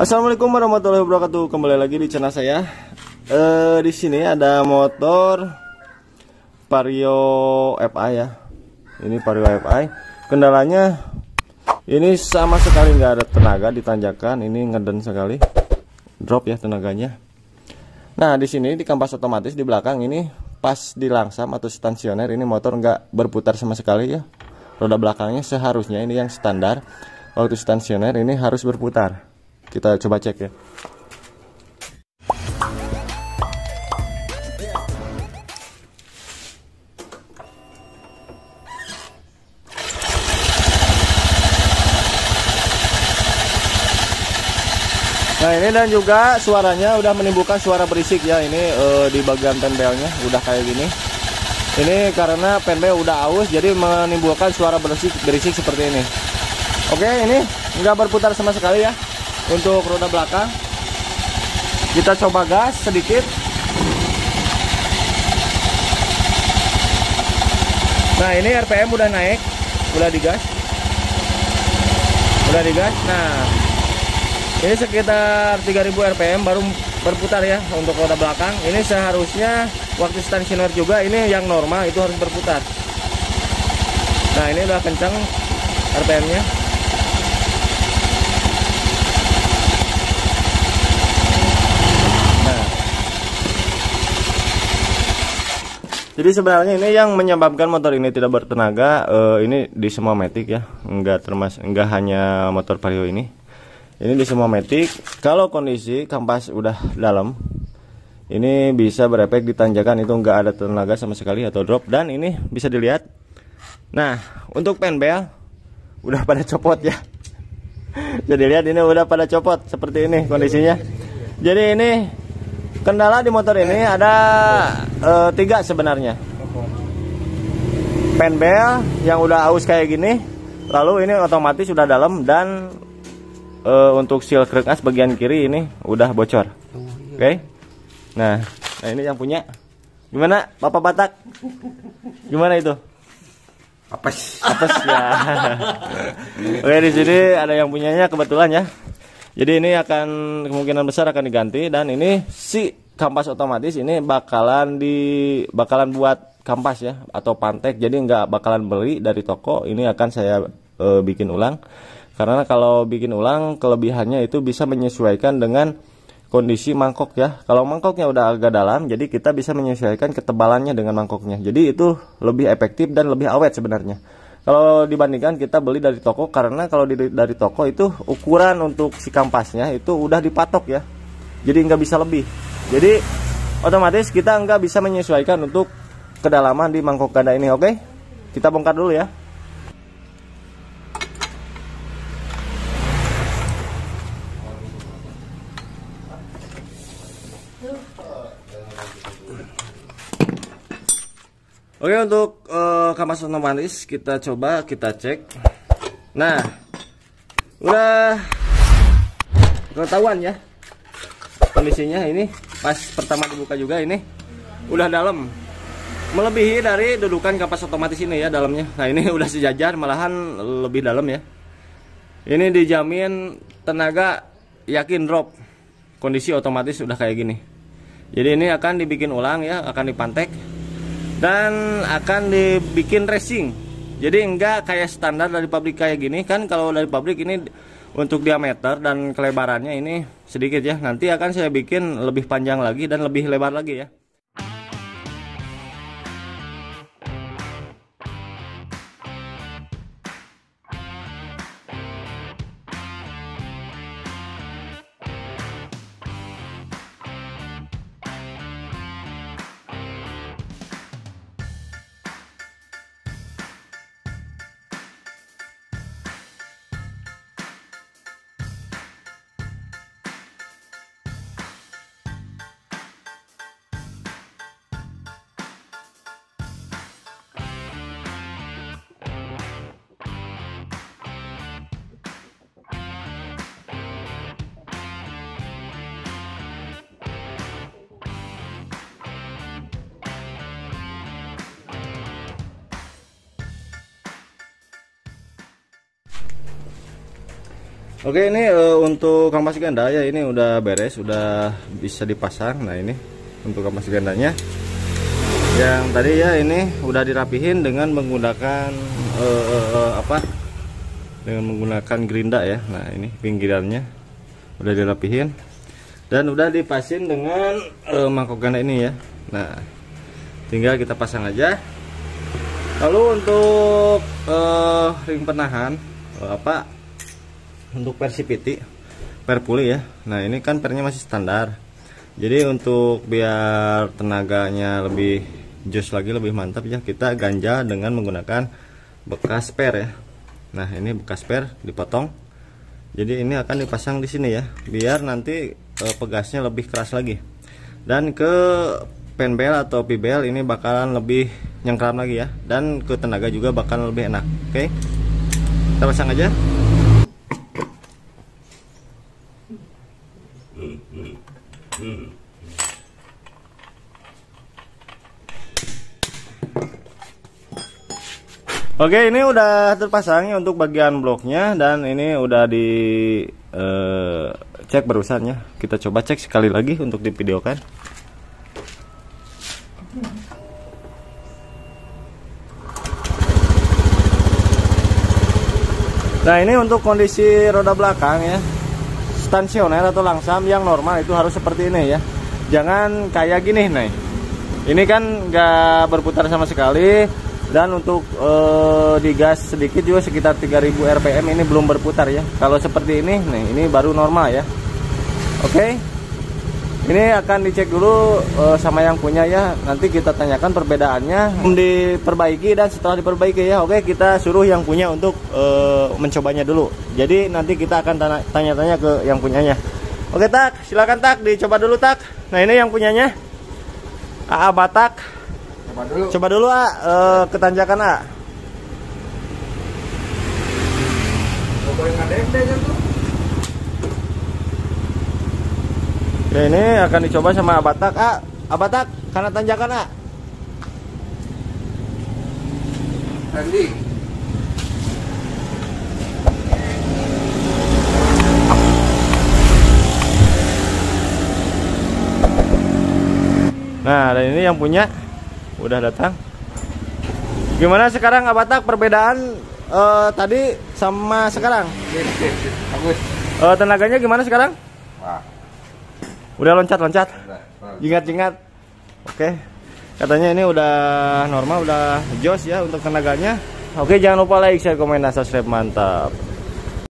Assalamualaikum warahmatullahi wabarakatuh. Kembali lagi di channel saya. Eh di sini ada motor Vario FI ya. Ini Vario FI. Kendalanya ini sama sekali nggak ada tenaga di tanjakan. Ini ngeden sekali. Drop ya tenaganya. Nah di sini di kampas otomatis di belakang ini pas di langsam atau stasioner ini motor nggak berputar sama sekali ya. Roda belakangnya seharusnya ini yang standar. Waktu stasioner ini harus berputar. Kita coba cek ya. Nah ini dan juga suaranya udah menimbulkan suara berisik ya ini uh, di bagian penbelnya udah kayak gini. Ini karena penbel udah aus jadi menimbulkan suara berisik berisik seperti ini. Oke ini nggak berputar sama sekali ya untuk roda belakang. Kita coba gas sedikit. Nah ini RPM udah naik, udah digas, udah digas. Nah ini sekitar 3000 rpm baru berputar ya untuk roda belakang ini seharusnya waktu stasioner juga ini yang normal itu harus berputar nah ini udah kencang rpm nya jadi sebenarnya ini yang menyebabkan motor ini tidak bertenaga uh, ini di semua matic ya. Enggak termasuk enggak hanya motor vario ini. Ini di semua matic kalau kondisi kampas udah dalam ini bisa berefek di tanjakan. Itu enggak ada tenaga sama sekali atau drop. Dan ini bisa dilihat. Nah untuk penbel udah pada copot ya. Jadi lihat ini udah pada copot seperti ini kondisinya. Jadi ini kendala di motor ini ada e, tiga sebenarnya penbel yang udah aus kayak gini lalu ini otomatis sudah dalam dan uh, untuk seal as bagian kiri ini udah bocor. Oke. Okay? Nah, nah ini yang punya. Gimana, Bapak Batak? Gimana itu? Apes. Apes ya. Oke, di sini ada yang punyanya kebetulan ya. Jadi ini akan kemungkinan besar akan diganti dan ini si kampas otomatis ini bakalan di bakalan buat kampas ya atau pantek. Jadi nggak bakalan beli dari toko. Ini akan saya uh, bikin ulang karena kalau bikin ulang kelebihannya itu bisa menyesuaikan dengan kondisi mangkok ya kalau mangkoknya udah agak dalam jadi kita bisa menyesuaikan ketebalannya dengan mangkoknya jadi itu lebih efektif dan lebih awet sebenarnya kalau dibandingkan kita beli dari toko karena kalau di, dari toko itu ukuran untuk si kampasnya itu udah dipatok ya. Jadi nggak bisa lebih. Jadi otomatis kita nggak bisa menyesuaikan untuk kedalaman di mangkok ganda ini oke? Kita bongkar dulu ya Oke untuk uh, kampas otomatis kita coba kita cek. Nah, udah ketahuan ya kondisinya ini pas pertama dibuka juga ini udah dalam melebihi dari dudukan kampas otomatis ini ya dalamnya. Nah ini udah sejajar malahan lebih dalam ya. Ini dijamin tenaga yakin drop kondisi otomatis udah kayak gini. Jadi ini akan dibikin ulang ya, akan dipantek dan akan dibikin racing. Jadi enggak kayak standar dari pabrik kayak gini. Kan kalau dari pabrik ini untuk diameter dan kelebarannya ini sedikit ya. Nanti akan saya bikin lebih panjang lagi dan lebih lebar lagi ya Oke ini uh, untuk kampas ganda ya ini udah beres udah bisa dipasang. Nah ini untuk kampas gandanya. Yang tadi ya ini udah dirapihin dengan menggunakan uh, uh, uh, apa? Dengan menggunakan gerinda ya. Nah ini pinggirannya udah dirapihin. Dan udah dipasin dengan uh, mangkok ganda ini ya. Nah tinggal kita pasang aja. Lalu untuk uh, ring penahan uh, apa untuk versi PT per puli ya. Nah ini kan pernya masih standar. Jadi untuk biar tenaganya lebih jos lagi lebih mantap ya kita ganja dengan menggunakan bekas per ya. Nah ini bekas per dipotong. Jadi ini akan dipasang di sini ya biar nanti eh, pegasnya lebih keras lagi. Dan ke penbel atau pibel ini bakalan lebih nyengkram lagi ya dan ke tenaga juga bakalan lebih enak. Oke? Kita pasang aja Oke ini udah terpasang untuk bagian bloknya dan ini udah di uh, cek barusan ya kita coba cek sekali lagi untuk divideokan. Nah ini untuk kondisi roda belakang ya. Stasioner atau langsam yang normal itu harus seperti ini ya. Jangan kayak gini nih Ini kan nggak berputar sama sekali dan untuk e, digas sedikit juga sekitar 3000 rpm ini belum berputar ya. Kalau seperti ini nih ini baru normal ya. Oke? Okay. ini akan dicek dulu e, sama yang punya ya. Nanti kita tanyakan perbedaannya. Diperbaiki dan setelah diperbaiki ya oke okay, kita suruh yang punya untuk e, mencobanya dulu. Jadi nanti kita akan tanya-tanya ke yang punyanya. Oke okay, tak silakan tak dicoba dulu tak. Nah ini yang punyanya. AA Batak Coba dulu. Coba dulu ah uh, ketanjakan ah. Ya ini akan dicoba sama abatak ah. Abatak karena tanjakan ah. Randy. Nah, dan ini yang punya udah datang. Gimana sekarang Abatak perbedaan uh, tadi sama sekarang? Bagus. Uh, tenaganya gimana sekarang? Wah. udah loncat-loncat? Jingat-jingat oke. Katanya ini udah normal udah jos ya untuk tenaganya. Oke jangan lupa like share komen dan subscribe. Mantap